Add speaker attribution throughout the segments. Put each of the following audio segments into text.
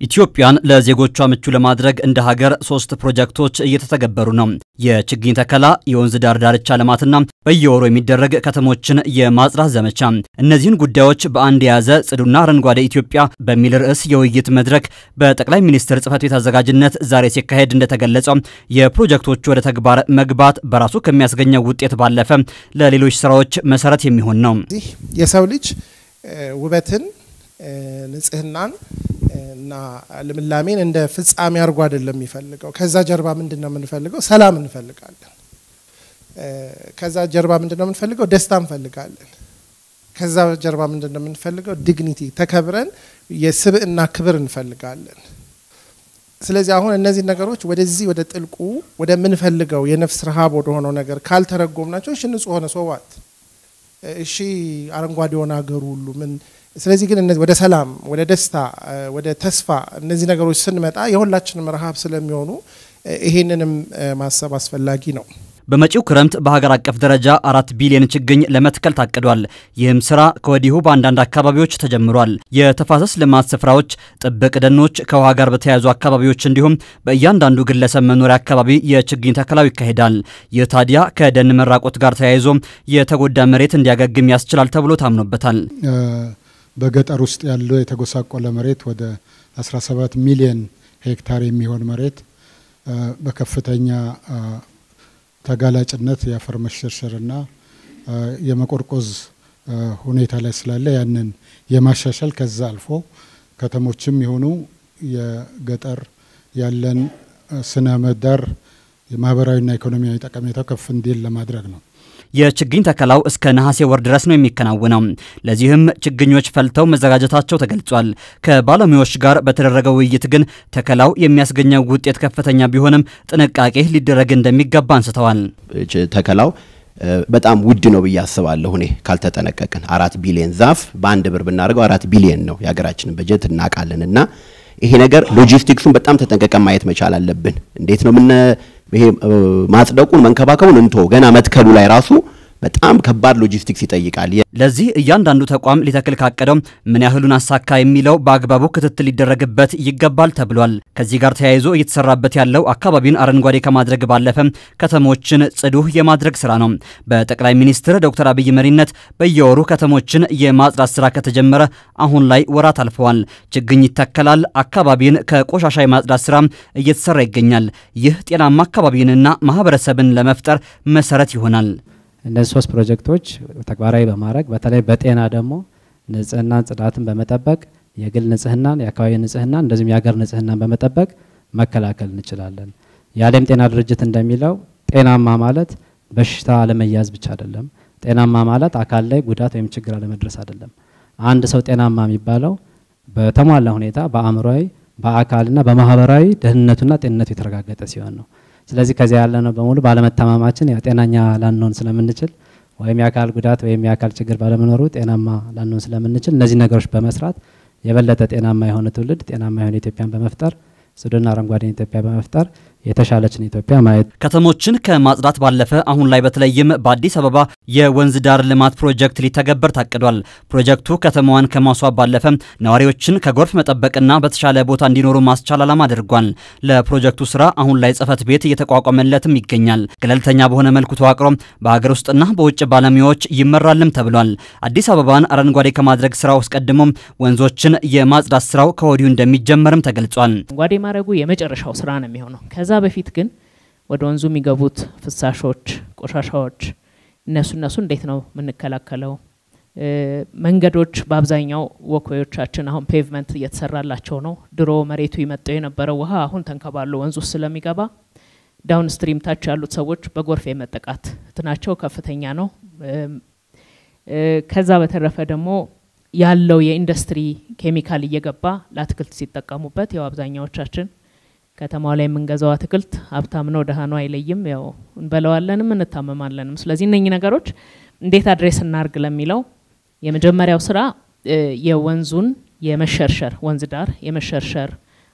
Speaker 1: ኢትዮጵያን ለዜጎቿ ምቹ ለማድረግ እንደ ሀገር ሶስት ፕሮጀክቶች እየተተገበሩ ነው። የችግኝ ተከላ፣ የወንዝ ዳር ዳርቻ ልማትና በየወሩ የሚደረግ ከተሞችን የማጽዳት ዘመቻ። እነዚህን ጉዳዮች በአንድ የያዘ ጽዱና አረንጓዴ ኢትዮጵያ በሚል ርዕስ የውይይት መድረክ በጠቅላይ ሚኒስትር ጽህፈት ቤት አዘጋጅነት ዛሬ ሲካሄድ እንደተገለጸው የፕሮጀክቶቹ ወደ ተግባር መግባት በራሱ ከሚያስገኘው ውጤት ባለፈ ለሌሎች ስራዎች መሰረት የሚሆን ነው።
Speaker 2: የሰው ልጅ ውበትን ንጽህናን እና ልምላሜን እንደ ፍጻሜ አድርጎ አይደለም የሚፈልገው። ከዛ ጀርባ ምንድን ነው የምንፈልገው? ሰላም እንፈልጋለን። ከዛ ጀርባ ምንድን ነው የምንፈልገው? ደስታ እንፈልጋለን። ከዛ ጀርባ ምንድን ነው የምንፈልገው? dignity ተከብረን የስብዕና ክብር እንፈልጋለን። ስለዚህ አሁን እነዚህ ነገሮች ወደዚህ ወደ ጥልቁ ወደምንፈልገው የነፍስ ረሃብ ወደሆነው ነገር ካልተረጎምናቸው እሺ ንጹህ ሆነ so what እሺ አረንጓዴ የሆነ ሀገሩ ሁሉ ምን ስለዚህ ግን ወደ ሰላም፣ ወደ ደስታ፣ ወደ ተስፋ እነዚህ ነገሮች ስንመጣ የሁላችንም ረሃብ ስለሚሆኑ ይሄንንም ማሰብ አስፈላጊ ነው።
Speaker 1: በመጪው ክረምት በሀገር አቀፍ ደረጃ አራት ቢሊዮን ችግኝ ለመትከል ታቅዷል። ይህም ስራ ከወዲሁ በአንዳንድ አካባቢዎች ተጀምሯል። የተፋሰስ ልማት ስፍራዎች፣ ጥብቅ ደኖች፣ ከውሃ ጋር በተያያዙ አካባቢዎች እንዲሁም በእያንዳንዱ ግለሰብ መኖሪያ አካባቢ የችግኝ ተከላው ይካሄዳል። ይህ ታዲያ ከደን መራቆት ጋር ተያይዞ የተጎዳ መሬት እንዲያገግም ያስችላል ተብሎ ታምኖበታል።
Speaker 3: በገጠር ውስጥ ያለው የተጎሳቆለ መሬት ወደ 17 ሚሊዮን ሄክታር የሚሆን መሬት በከፍተኛ ተጋላጭነት የአፈር መሸርሸርና የመቆርቆዝ ሁኔታ ላይ ስላለ ያንን የማሻሻል ከዛ አልፎ ከተሞችም የሆኑ የገጠር ያለን ስነ ምህዳር የማህበራዊና ኢኮኖሚያዊ ጠቀሜታው ከፍ እንዲል ለማድረግ ነው።
Speaker 1: የችግኝ ተከላው እስከ ነሐሴ ወር ድረስ ነው የሚከናወነው። ለዚህም ችግኞች ፈልተው መዘጋጀታቸው ተገልጿል። ከባለሙያዎች ጋር በተደረገው ውይይት ግን ተከላው የሚያስገኘው ውጤት ከፍተኛ ቢሆንም ጥንቃቄ ሊደረግ እንደሚገባ አንስተዋል።
Speaker 4: ተከላው በጣም ውድ ነው ብዬ አስባለሁ። እኔ ካልተጠነቀቅን አራት ቢሊዮን ዛፍ በአንድ ብር ብናደርገው አራት ቢሊዮን ነው የሀገራችንን በጀት እናውቃለን። እና ይሄ ነገር ሎጂስቲክሱን በጣም ተጠንቀቀን ማየት መቻል አለብን። እንዴት ነው ምን ይሄ ማጽደቁን መንከባከቡን እንቶ ገና መትከሉ ላይ ራሱ በጣም ከባድ ሎጂስቲክስ ይጠይቃል።
Speaker 1: ለዚህ እያንዳንዱ ተቋም ሊተክል ካቀደው ምን ያህሉን አሳካ የሚለው በአግባቡ ክትትል ሊደረግበት ይገባል ተብሏል። ከዚህ ጋር ተያይዞ እየተሰራበት ያለው አካባቢን አረንጓዴ ከማድረግ ባለፈ ከተሞችን ጽዱ የማድረግ ስራ ነው። በጠቅላይ ሚኒስትር ዶክተር አብይ መሪነት በየወሩ ከተሞችን የማጽዳት ስራ ከተጀመረ አሁን ላይ ወራት አልፈዋል። ችግኝ ይተከላል። አካባቢን ከቆሻሻ የማጽዳት ስራ እየተሰራ ይገኛል። ይህ ጤናማ አካባቢንና ማህበረሰብን ለመፍጠር መሰረት ይሆናል።
Speaker 5: እነዚህ ሶስት ፕሮጀክቶች ተግባራዊ በማድረግ በተለይ በጤና ደግሞ ንጽህናን፣ ጽዳትን በመጠበቅ የግል ንጽህናን፣ የአካባቢ ንጽህናን እንደዚሁም የሀገር ንጽህናን በመጠበቅ መከላከል እንችላለን። የዓለም ጤና ድርጅት እንደሚለው ጤናማ ማለት በሽታ አለመያዝ ብቻ አይደለም። ጤናማ ማለት አካል ላይ ጉዳት ወይም ችግር አለመድረስ አይደለም። አንድ ሰው ጤናማ የሚባለው በተሟላ ሁኔታ በአእምሯዊ፣ በአካልና በማህበራዊ ደህንነቱና ጤንነቱ የተረጋገጠ ሲሆን ነው። ስለዚህ ከዚያ ያለነው በሙሉ ባለመተማማችን ያው ጤናኛ ላንሆን ስለምንችል ወይም የአካል ጉዳት ወይም የአካል ችግር ባለመኖሩ ጤናማ ላንሆን ስለምንችል እነዚህ ነገሮች በመስራት የበለጠ ጤናማ የሆነ ትውልድ ጤናማ የሆነ ኢትዮጵያን በመፍጠር ጽዱና አረንጓዴ ኢትዮጵያ በመፍጠር የተሻለችን ኢትዮጵያ ማየት
Speaker 1: ከተሞችን ከማጽዳት ባለፈ አሁን ላይ በተለይም በአዲስ አበባ የወንዝ ዳር ልማት ፕሮጀክት ሊተገበር ታቅዷል። ፕሮጀክቱ ከተማዋን ከማስዋብ ባለፈ ነዋሪዎችን ከጎርፍ መጠበቅና በተሻለ ቦታ እንዲኖሩ ማስቻል ዓላማ አድርጓል። ለፕሮጀክቱ ስራ አሁን ላይ ጽህፈት ቤት እየተቋቋመለትም ይገኛል። ገለልተኛ በሆነ መልኩ ተዋቅሮ በሀገር ውስጥና በውጭ ባለሙያዎች ይመራልም ተብሏል። አዲስ አበባን አረንጓዴ ከማድረግ ስራው አስቀድሞም ወንዞችን የማጽዳት ስራው ከወዲሁ እንደሚጀመርም ተገልጿል።
Speaker 6: አረንጓዴ ማድረጉ የመጨረሻው ስራ ነው የሚሆነው። ከዛ በፊት ግን ወደ ወንዙ የሚገቡት ፍሳሾች፣ ቆሻሻዎች እነሱ እነሱ እንዴት ነው የምንከላከለው? መንገዶች በአብዛኛው walkway ኦቻችን አሁን pavement እየተሰራላቸው ነው። ድሮ መሬቱ ይመጣው የነበረው ውሃ አሁን ተንከባሎ ውስጥ ስለሚገባ downstream ታች ያሉት ሰዎች በጎርፍ የመጠቃት እንትናቸው ከፍተኛ ነው። ከዛ በተረፈ ደግሞ ያለው የኢንዱስትሪ ኬሚካል እየገባ ለአትክልት ሲጠቀሙበት ያው አብዛኛዎቻችን ከተማው ላይ የምንገዛው አትክልት ሀብታም ነው ደሃ ነው አይለይም፣ ያው እንበላዋለንም እንታመማለንም። ስለዚህ እነኚህ ነገሮች እንዴት address እናርግ ለሚለው የመጀመሪያው ስራ የወንዙን የመሸርሸር ወንዝ ዳር የመሸርሸር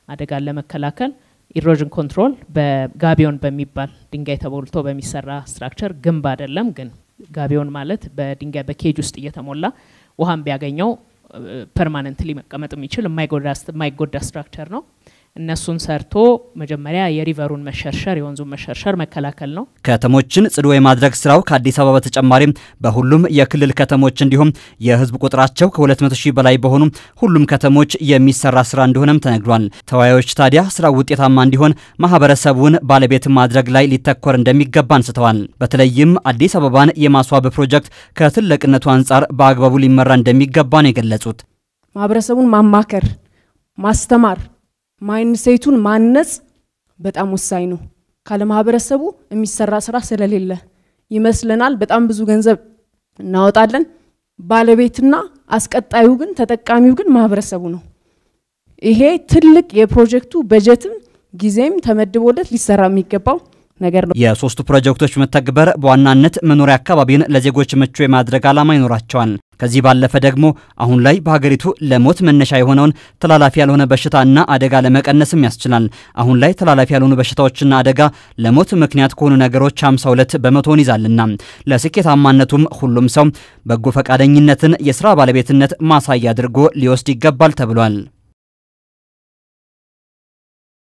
Speaker 6: አደጋን ለመከላከል erosion control በ gabion በሚባል ድንጋይ ተሞልቶ በሚሰራ structure ግንብ አይደለም ግን gabion ማለት በድንጋይ በ cage ውስጥ እየተሞላ ውሃም ቢያገኘው permanently መቀመጥ የሚችል የማይጎዳ structure ነው። እነሱን ሰርቶ መጀመሪያ የ river ኡን መሸርሸር የወንዙን መሸርሸር መከላከል ነው።
Speaker 1: ከተሞችን ጽዱ የማድረግ ስራው ከአዲስ አበባ በተጨማሪም በሁሉም የክልል ከተሞች እንዲሁም የህዝብ ቁጥራቸው ከ200 ሺህ በላይ በሆኑ ሁሉም ከተሞች የሚሰራ ስራ እንደሆነም ተነግሯል። ተወያዮች ታዲያ ስራው ውጤታማ እንዲሆን ማህበረሰቡን ባለቤት ማድረግ ላይ ሊተኮር እንደሚገባ አንስተዋል። በተለይም አዲስ አበባን የማስዋብ ፕሮጀክት ከትልቅነቱ አንጻር በአግባቡ ሊመራ እንደሚገባ ነው የገለጹት።
Speaker 7: ማህበረሰቡን ማማከር፣ ማስተማር ማይንሴቱን ማነጽ በጣም ወሳኝ ነው። ካለ ማህበረሰቡ የሚሰራ ስራ ስለሌለ ይመስለናል በጣም ብዙ ገንዘብ እናወጣለን። ባለቤትና አስቀጣዩ ግን ተጠቃሚው ግን ማህበረሰቡ ነው። ይሄ ትልቅ የፕሮጀክቱ በጀትም ጊዜም ተመድቦለት ሊሰራ የሚገባው ነገር ነው።
Speaker 1: የሶስቱ ፕሮጀክቶች መተግበር በዋናነት መኖሪያ አካባቢን ለዜጎች ምቹ የማድረግ ዓላማ ይኖራቸዋል። ከዚህ ባለፈ ደግሞ አሁን ላይ በሀገሪቱ ለሞት መነሻ የሆነውን ተላላፊ ያልሆነ በሽታና አደጋ ለመቀነስም ያስችላል። አሁን ላይ ተላላፊ ያልሆኑ በሽታዎችና አደጋ ለሞት ምክንያት ከሆኑ ነገሮች 52 በመቶውን ይዛልና ለስኬታማነቱም ሁሉም ሰው በጎ ፈቃደኝነትን የስራ ባለቤትነት ማሳያ አድርጎ ሊወስድ ይገባል ተብሏል።